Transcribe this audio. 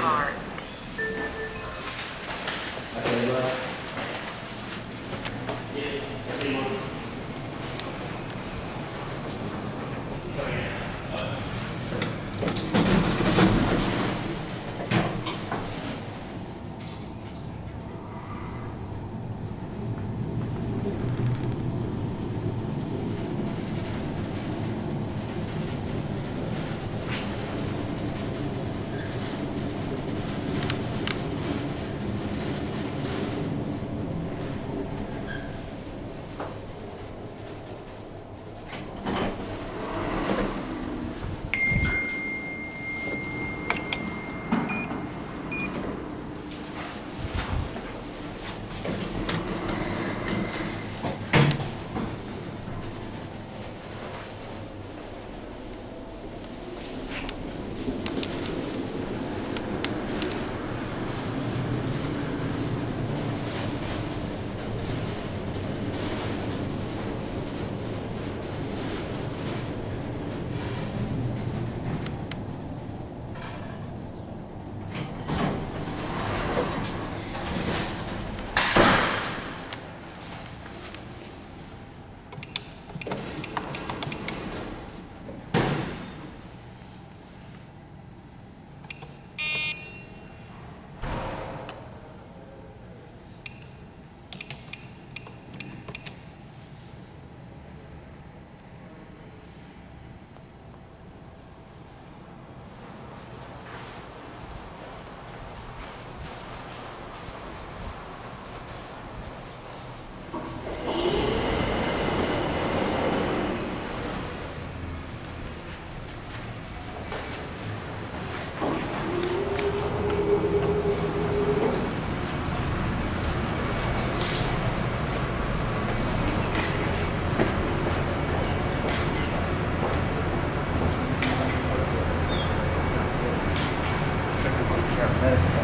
heart. Okay, well. uh,